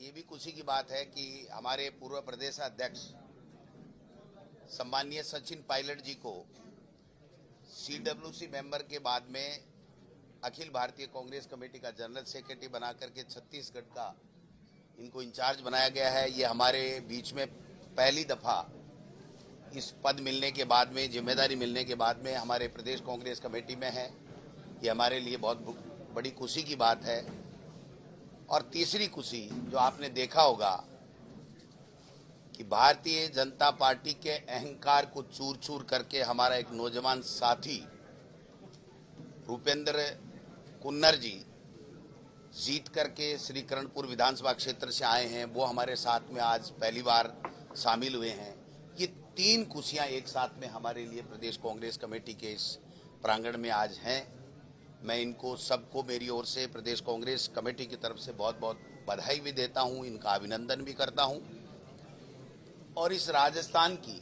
ये भी खुशी की बात है कि हमारे पूर्व प्रदेश अध्यक्ष सम्माननीय सचिन पायलट जी को सीडब्ल्यूसी मेंबर के बाद में अखिल भारतीय कांग्रेस कमेटी का जनरल सेक्रेटरी बना करके छत्तीसगढ़ का इनको इंचार्ज बनाया गया है। ये हमारे बीच में पहली दफ़ा इस पद मिलने के बाद में, ज़िम्मेदारी मिलने के बाद में हमारे प्रदेश कांग्रेस कमेटी में है। ये हमारे लिए बहुत बड़ी खुशी की बात है। और तीसरी खुशी जो आपने देखा होगा कि भारतीय जनता पार्टी के अहंकार को चूर चूर करके हमारा एक नौजवान साथी भूपेंद्र कुन्नर जी जीत करके श्री करणपुर विधानसभा क्षेत्र से आए हैं। वो हमारे साथ में आज पहली बार शामिल हुए हैं। ये तीन खुशियाँ एक साथ में हमारे लिए प्रदेश कांग्रेस कमेटी के इस प्रांगण में आज हैं। मैं इनको सबको मेरी ओर से प्रदेश कांग्रेस कमेटी की तरफ़ से बहुत बहुत बधाई भी देता हूँ, इनका अभिनंदन भी करता हूँ। और इस राजस्थान की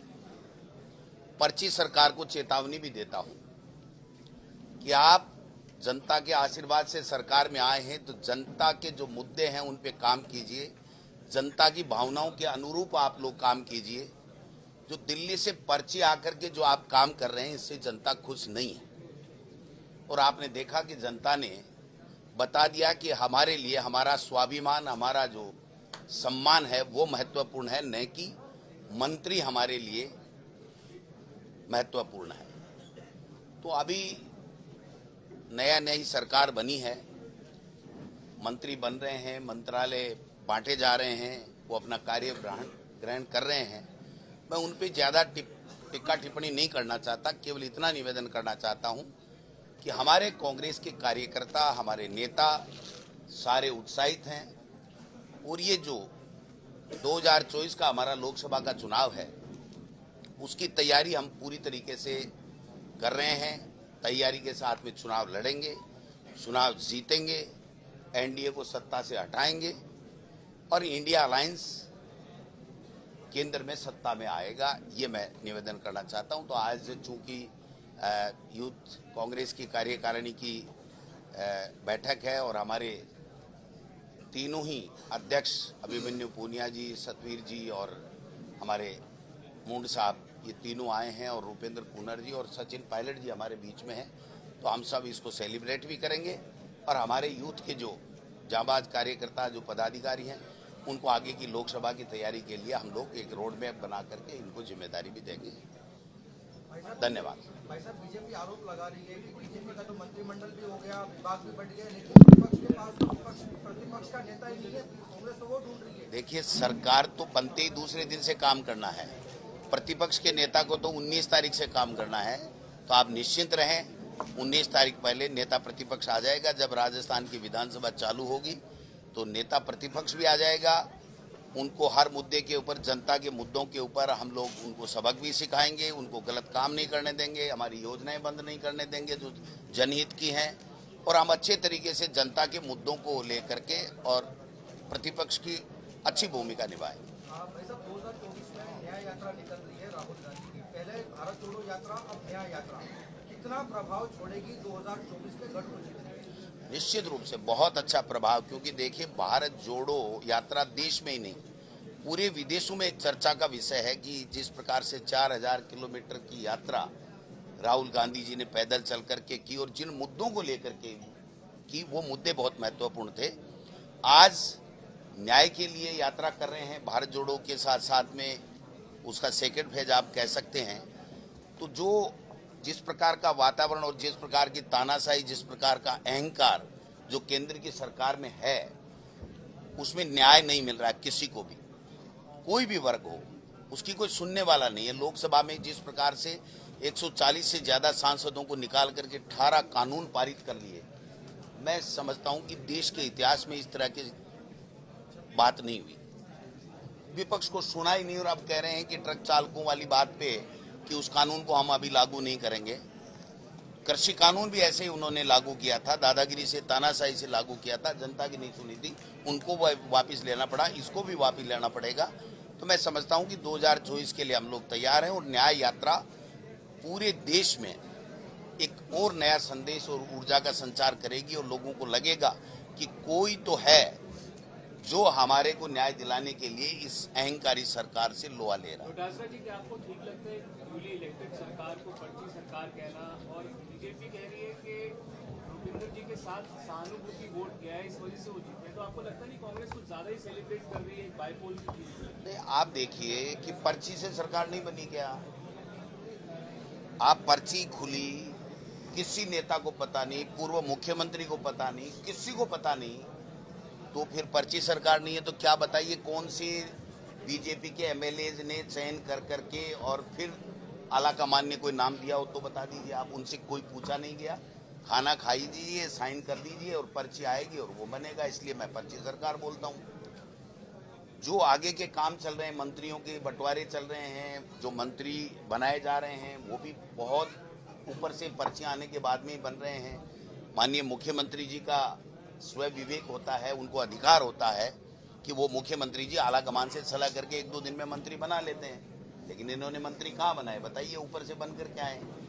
पर्ची सरकार को चेतावनी भी देता हूँ कि आप जनता के आशीर्वाद से सरकार में आए हैं तो जनता के जो मुद्दे हैं उन पे काम कीजिए। जनता की भावनाओं के अनुरूप आप लोग काम कीजिए। जो दिल्ली से पर्ची आकर के जो आप काम कर रहे हैं, इससे जनता खुश नहीं है। और आपने देखा कि जनता ने बता दिया कि हमारे लिए हमारा स्वाभिमान, हमारा जो सम्मान है, वो महत्वपूर्ण है। न कि मंत्री हमारे लिए महत्वपूर्ण है। तो अभी नया नई सरकार बनी है। मंत्री बन रहे हैं, मंत्रालय बांटे जा रहे हैं, वो अपना कार्य ग्रहण ग्रहण कर रहे हैं। मैं उन पर ज़्यादा टिप, टिक्का टिप्पणी नहीं करना चाहता, केवल इतना निवेदन करना चाहता हूँ कि हमारे कांग्रेस के कार्यकर्ता, हमारे नेता सारे उत्साहित हैं और ये जो 2024 का हमारा लोकसभा का चुनाव है, उसकी तैयारी हम पूरी तरीके से कर रहे हैं। तैयारी के साथ में चुनाव लड़ेंगे, चुनाव जीतेंगे, एनडीए को सत्ता से हटाएँगे और इंडिया अलायंस केंद्र में सत्ता में आएगा, ये मैं निवेदन करना चाहता हूँ। तो आज चूँकि यूथ कांग्रेस की कार्यकारिणी की बैठक है और हमारे तीनों ही अध्यक्ष अभिमन्यु पूनिया जी, सतवीर जी और हमारे मुंड साहब, ये तीनों आए हैं और रूपेंद्र कुनर जी और सचिन पायलट जी हमारे बीच में हैं। तो हम सब इसको सेलिब्रेट भी करेंगे और हमारे यूथ के जो जाबाज कार्यकर्ता, जो पदाधिकारी हैं, उनको आगे की लोकसभा की तैयारी के लिए हम लोग एक रोड मैप बना करके इनको ज़िम्मेदारी भी देंगे। धन्यवाद। भाई साहब बीजेपी आरोप लगा रही है कि बीजेपी का तो मंत्रिमंडल भी हो गया विभाग भी बढ़ गए लेकिन विपक्ष के पास तो विपक्ष प्रतिपक्ष का नेता ही नहीं है कांग्रेस तो वो ढूंढ रही है। देखिए सरकार तो बनते ही दूसरे दिन से काम करना है। प्रतिपक्ष के नेता को तो 19 तारीख से काम करना है। तो आप निश्चिंत रहें 19 तारीख पहले नेता प्रतिपक्ष आ जाएगा। जब राजस्थान की विधानसभा चालू होगी तो नेता प्रतिपक्ष भी आ जाएगा। उनको हर मुद्दे के ऊपर, जनता के मुद्दों के ऊपर हम लोग उनको सबक भी सिखाएँगे, उनको गलत काम नहीं करने देंगे, हमारी योजनाएँ बंद नहीं करने देंगे जो जनहित की हैं। और हम अच्छे तरीके से जनता के मुद्दों को लेकर के और प्रतिपक्ष की अच्छी भूमिका निभाएँगे। में कितना प्रभाव छोड़ेगी 2024 के गठबंधन? निश्चित रूप से बहुत अच्छा प्रभाव, क्योंकि देखिए, भारत जोड़ो यात्रा देश में ही नहीं, पूरे विदेशों में एक चर्चा का विषय है कि जिस प्रकार से 4000 किलोमीटर की यात्रा राहुल गांधी जी ने पैदल चल करके की और जिन मुद्दों को लेकर के की, वो मुद्दे बहुत महत्वपूर्ण थे। आज न्याय के लिए यात्रा कर रहे हैं, भारत जोड़ो के साथ साथ में उसका सेकेंड फ़ेज़ आप कह सकते हैं। तो जो जिस प्रकार का वातावरण और जिस प्रकार की तानाशाही, जिस प्रकार का अहंकार जो केंद्र की सरकार में है, उसमें न्याय नहीं मिल रहा है किसी को भी। कोई भी वर्ग हो, उसकी कोई सुनने वाला नहीं है। लोकसभा में जिस प्रकार से 140 से ज़्यादा सांसदों को निकाल करके 18 कानून पारित कर लिए, मैं समझता हूँ कि देश के इतिहास में इस तरह की बात नहीं हुई। विपक्ष को सुना ही नहीं और अब कह रहे हैं कि ट्रक चालकों वाली बात पे कि उस कानून को हम अभी लागू नहीं करेंगे। कृषि कानून भी ऐसे ही उन्होंने लागू किया था, दादागिरी से, तानाशाही से लागू किया था, जनता की नहीं सुनी थी, उनको वापिस लेना पड़ा, इसको भी वापिस लेना पड़ेगा। तो मैं समझता हूँ कि 2024 के लिए हम लोग तैयार हैं और न्याय यात्रा पूरे देश में एक और नया संदेश और ऊर्जा का संचार करेगी और लोगों को लगेगा कि कोई तो है जो हमारे को न्याय दिलाने के लिए इस अहंकारी सरकार से लोहा ले रहा है। डोटासरा जी क्या आपको ठीक लगता है न्यूली इलेक्टेड सरकार को पर्ची सरकार कहना? और बीजेपी कह रही है कि भूपिंदर जी के साथ सहानुभूति वोट गया है इस वजह से वो जीते। तो आपको लगता नहीं कांग्रेस कुछ ज़्यादा ही सेलिब्रेट कर रही है बाईपोल नहीं आप देखिए कि पर्ची से सरकार नहीं बनी क्या? आप पर्ची खुली किसी नेता को पता नहीं पूर्व मुख्यमंत्री को पता नहीं किसी को पता नहीं तो फिर पर्ची सरकार नहीं है तो क्या बताइए कौन सी बीजेपी के एमएलए ने चयन कर करके और फिर आला कमान ने कोई नाम दिया हो तो बता दीजिए। आप उनसे कोई पूछा नहीं गया। खाना खाई दीजिए, साइन कर दीजिए और पर्ची आएगी और वो बनेगा, इसलिए मैं पर्ची सरकार बोलता हूँ। जो आगे के काम चल रहे हैं, मंत्रियों के बंटवारे चल रहे हैं, जो मंत्री बनाए जा रहे हैं, वो भी बहुत ऊपर से पर्चियाँ आने के बाद में बन रहे हैं। माननीय मुख्यमंत्री जी का स्वयं विवेक होता है, उनको अधिकार होता है कि वो मुख्यमंत्री जी आला कमान से सलाह करके एक दो दिन में मंत्री बना लेते हैं। लेकिन इन्होंने मंत्री कहाँ बनाए? बताइए, ऊपर से बनकर क्या है?